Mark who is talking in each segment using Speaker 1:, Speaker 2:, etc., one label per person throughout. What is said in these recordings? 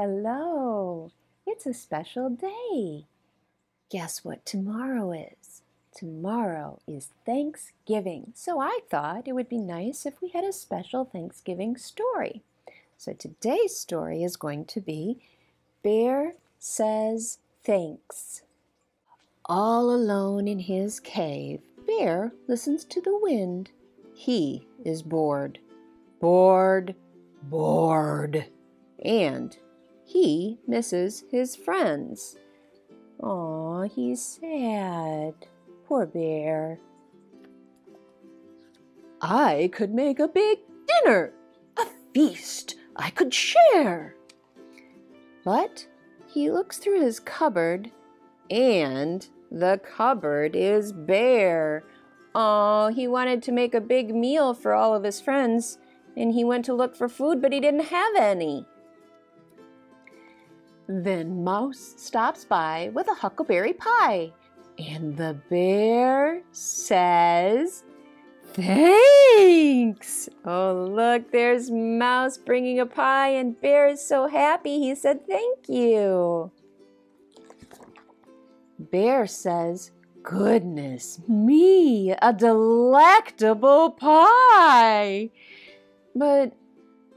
Speaker 1: Hello. It's a special day. Guess what tomorrow is? Tomorrow is Thanksgiving, so I thought it would be nice if we had a special Thanksgiving story. So today's story is going to be Bear Says Thanks. All alone in his cave, Bear listens to the wind. He is bored. Bored, bored. And he misses his friends. Aw, he's sad. Poor bear. I could make a big dinner, a feast I could share. But he looks through his cupboard, and the cupboard is bare. Oh, he wanted to make a big meal for all of his friends, and he went to look for food, but he didn't have any. Then Mouse stops by with a huckleberry pie. And the bear says, Thanks! Oh, look, there's Mouse bringing a pie, and Bear is so happy he said thank you. Bear says, Goodness me, a delectable pie! But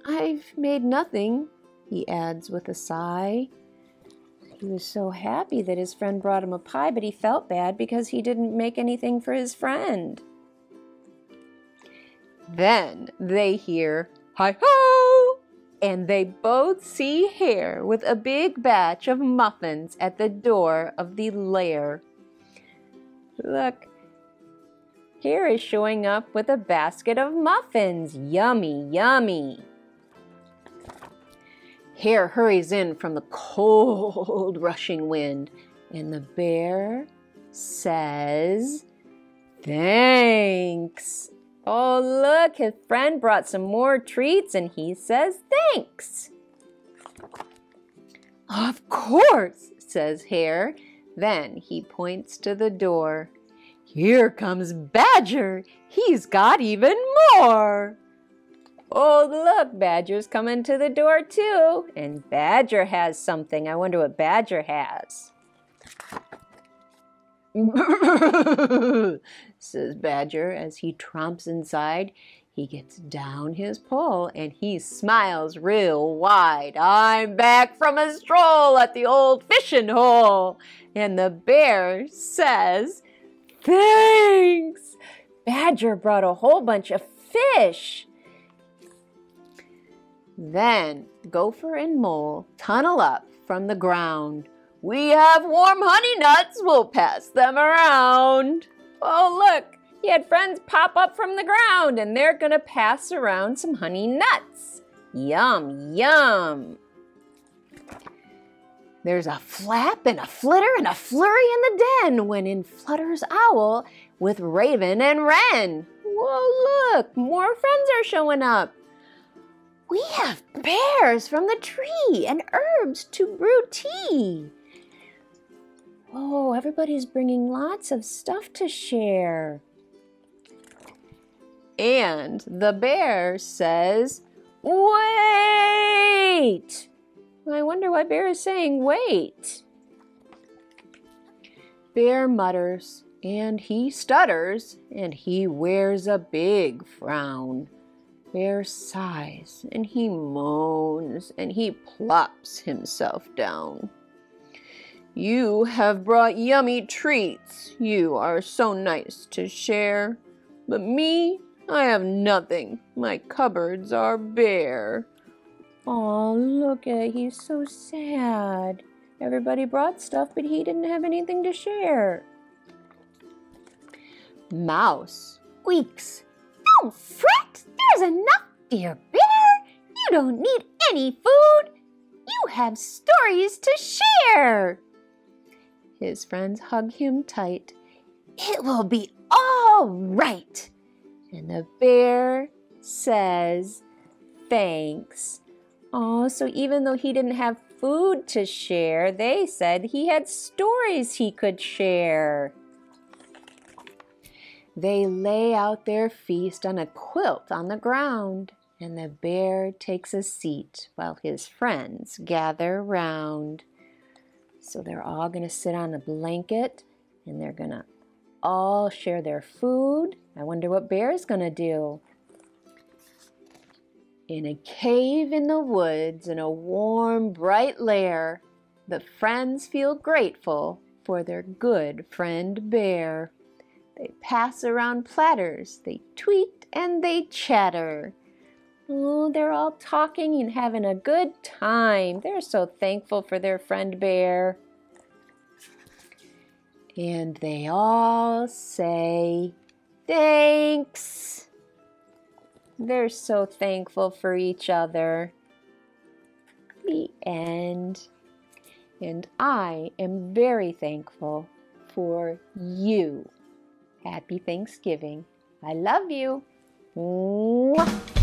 Speaker 1: I've made nothing, he adds with a sigh. He was so happy that his friend brought him a pie, but he felt bad because he didn't make anything for his friend. Then they hear, Hi ho! And they both see Hare with a big batch of muffins at the door of the lair. Look, Hare is showing up with a basket of muffins. Yummy, yummy. Hare hurries in from the cold, rushing wind, and the bear says, Thanks. Oh, look, his friend brought some more treats, and he says, Thanks. Of course, says Hare. Then he points to the door. Here comes Badger. He's got even more. Oh, look, Badger's coming to the door too. And Badger has something. I wonder what Badger has. says Badger as he tromps inside. He gets down his pole and he smiles real wide. I'm back from a stroll at the old fishing hole. And the bear says, Thanks. Badger brought a whole bunch of fish. Then Gopher and Mole tunnel up from the ground. We have warm honey nuts, we'll pass them around. Oh, look, he had friends pop up from the ground and they're gonna pass around some honey nuts. Yum, yum. There's a flap and a flitter and a flurry in the den when in flutters Owl with Raven and Wren. Whoa, look, more friends are showing up. We have pears from the tree and herbs to brew tea. Whoa, everybody's bringing lots of stuff to share. And the bear says, Wait! I wonder why Bear is saying wait. Bear mutters, and he stutters, and he wears a big frown. Bear sighs and he moans and he plops himself down. You have brought yummy treats. You are so nice to share. But me, I have nothing. My cupboards are bare. Oh, look at he's so sad. Everybody brought stuff, but he didn't have anything to share. Mouse squeaks. Oh, don't fret, there's enough, dear bear. You don't need any food. You have stories to share. His friends hug him tight. It will be all right. And the bear says, Thanks. Oh, so even though he didn't have food to share, they said he had stories he could share. They lay out their feast on a quilt on the ground, And the bear takes a seat while his friends gather round. So they're all going to sit on a blanket and they're going to all share their food. I wonder what Bear's going to do. In a cave in the woods, in a warm, bright lair, the friends feel grateful for their good friend Bear. They pass around platters, they tweet and they chatter. Oh, they're all talking and having a good time. They're so thankful for their friend Bear. And they all say, Thanks. They're so thankful for each other. The end. And I am very thankful for you. Happy Thanksgiving. I love you. Mwah.